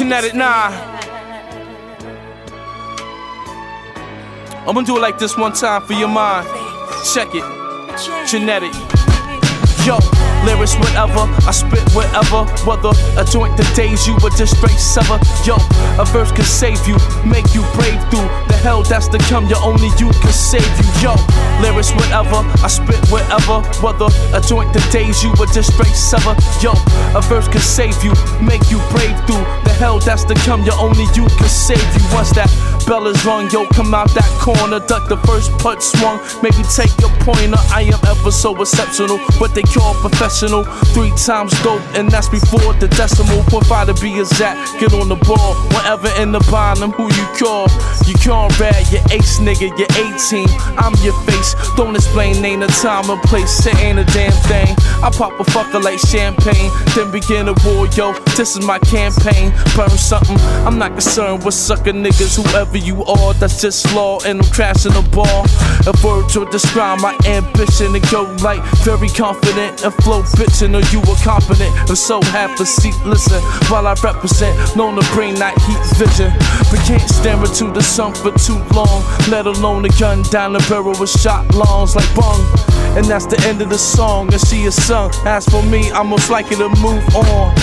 Kinetic, nah. I'm gonna do it like this one time for your mind. Check it. Genetic. Yo, lyrics whatever, I spit whatever. Whether a joint the days you or just straight sever. Yo, a verse can save you, make you brave through the hell that's to come. You only you can save you. Yo, lyrics whatever, I spit whatever. Whether a joint the days you or just straight sever. Yo, a verse can save you, make you brave through the hell that's to come. You only you can save you. Once that bell is rung, yo, come out that corner, duck the first putt swung. Maybe take your pointer. I am ever so exceptional, but they call professional. Three times dope, and that's before the decimal. Point five to be exact. Get on the ball, whatever in the bottom, who you call. You can't rad, your ace nigga, you're 18. I'm your face. Don't explain ain't the time and place. It ain't a damn thing. I pop a fucker like champagne, then begin a war, yo. This is my campaign. Burn something. I'm not concerned with sucker niggas, whoever you are. That's just law, and I'm crashing the ball. A word to describe my ambition to go like very confident and flow bitchin' or you were confident. I'm so half a seat, listen while I represent. Known to bring that heat vision, but can't stare into the sun for too long. Let alone a gun down the barrel with shot longs like bung. And that's the end of the song, and she is sung. As for me, I'm most likely to move on.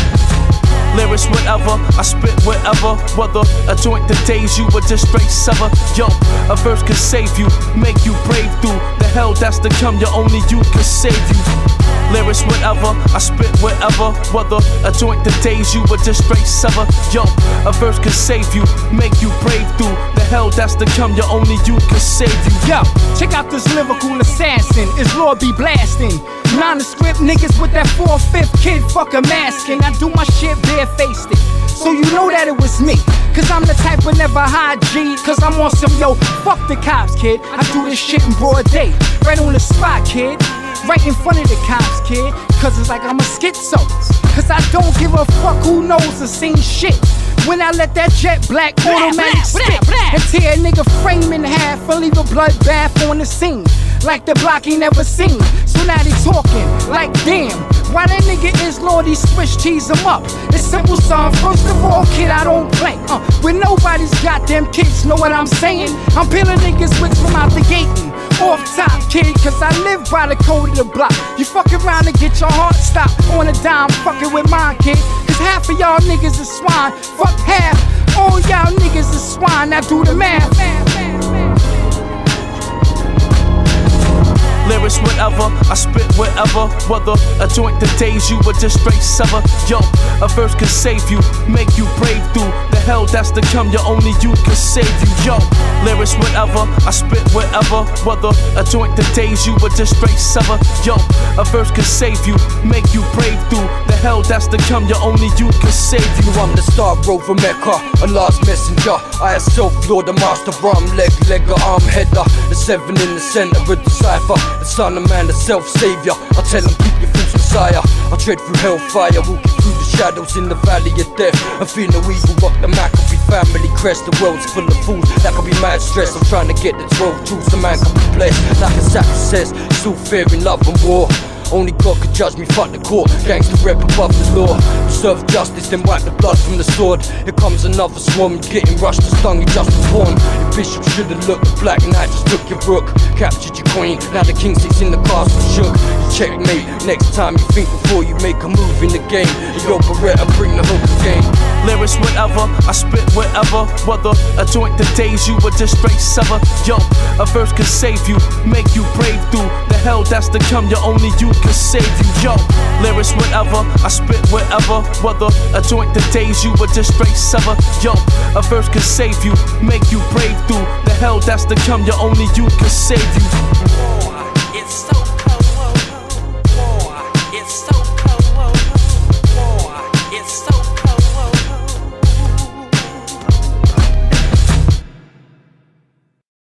Lyrics, whatever, I spit whatever. Whether a joint the days you or just straight sever. Yo, a verse can save you, make you brave through the hell that's to come. You only you can save you. Lyrics, whatever, I spit whatever. Whether a joint the days you or just straight sever. Yo, a verse can save you, make you brave through the hell that's to come. You only you can save you. Yo, check out this lyrical assassin. Islord be blasting? Nondescript niggas with that 4-5th kid fucking masking. I do my shit barefaced it. So you know that it was me. Cause I'm the type of never hide G. Cause I'm on some yo, fuck the cops, kid. I do this shit in broad day. Right on the spot, kid. Right in front of the cops, kid. Cause it's like I'm a schizo. Cause I don't give a fuck who knows the same shit. When I let that jet black automatic spit and tear a nigga frame in half and leave a bloodbath on the scene. Like the block he never seen. So now they talking like damn. Why that nigga is Lordy Swish tease him up? It's simple son. First of all, kid, I don't play. Uh, when nobody's goddamn kids know what I'm saying. I'm peeling niggas wicks from out the gate. Off top, kid, cause I live by the code of the block. You fuck around and get your heart stopped on a dime, fucking with mine, kid. Cause half of y'all niggas is swine. Fuck half. All y'all niggas is swine. Now do the math. Lyrics, whatever, I spit whatever. Whether a joint the days you or just straight sever. Yo, a verse can save you, make you hell that's to come. You only you can save you. Yo, lyrics, whatever, I spit whatever. Whether a joint the days you or just straight sever. Yo, a verse can save you, make you brave through the hell that's to come. You only you can save you. I'm the star rover Mecca, a last messenger. I am self Lord, the master arm, leg, legger, arm header. The seven in the center with the cipher. The son of man, the self savior. I tell him, keep your false messiah. Through hellfire, walking through the shadows in the valley of death. I feel no evil, rock the Maccabee family crest. The world's full of fools, that can be mad stress. I'm trying to get the 12 truths, the man can be blessed. Like a says, still fearing love and war. Only God could judge me, fuck the court. Gangster rep above the law. Serve justice, then wipe the blood from the sword. Here comes another swarm, you're getting rushed to stung, you just was born. Your bishop should've looked, the black knight just took your rook. Captured your queen, now the king sits in the castle shook. Checkmate, next time you think before you make a move in the game. Yo, Beretta, bring the whole game. Lyrics, whatever, I spit whatever. Whether a joint the days you or just straight sever. Yo, a verse can save you, make you brave through the hell that's to come. You only you can save you. Yo, lyrics, whatever, I spit whatever. Whether a joint the days you or just straight sever. Yo, a verse can save you, make you brave through the hell that's to come. You only you can save you.